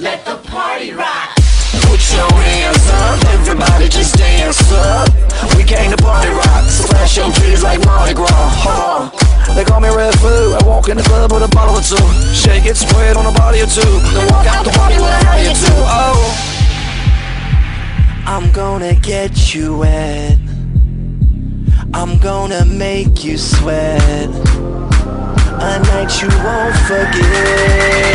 Let the party rock. put your hands up Everybody just dance up. We came to party rock So flash your titties like Mardi Gras. Huh? They call me Redfoo I walk in the club with a bottle or two. Shake it, spread on a body or two. Then walk out the party with a body or two. Oh, I'm gonna get you wet. I'm gonna make you sweat. A night you won't forget.